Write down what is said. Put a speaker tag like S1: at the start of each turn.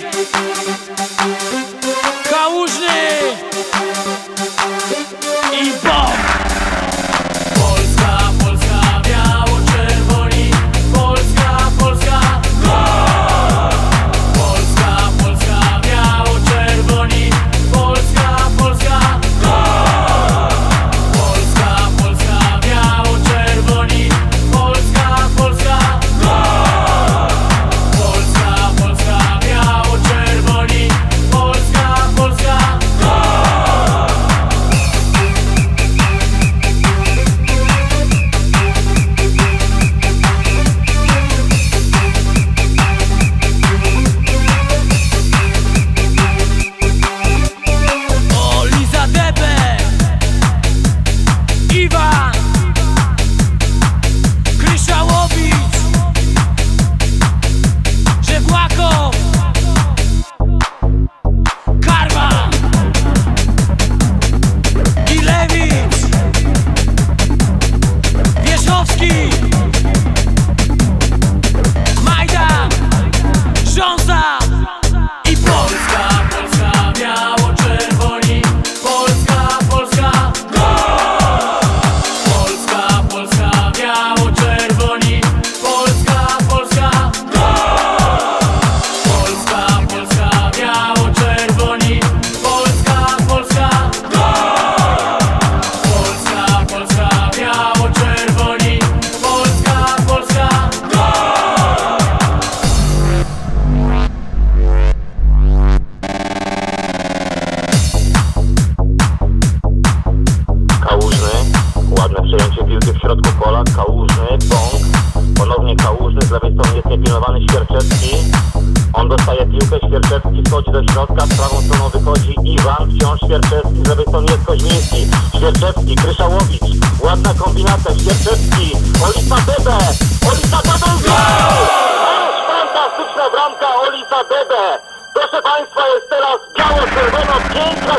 S1: Hey. Z lewej jest niepilnowany Świerczewski, on dostaje piłkę, Świerczewski wchodzi do środka, z prawą stroną wychodzi Iwan, wciąż Świerczewski, z lewej strony jest Koźmiński, Świerczewski, Kryszałowicz, ładna kombinacja, Świerczewski, Olisa Debe, Olisa! Ależ fantastyczna bramka Olisa Debe! Proszę Państwa, jest teraz biało-czerwono, piękna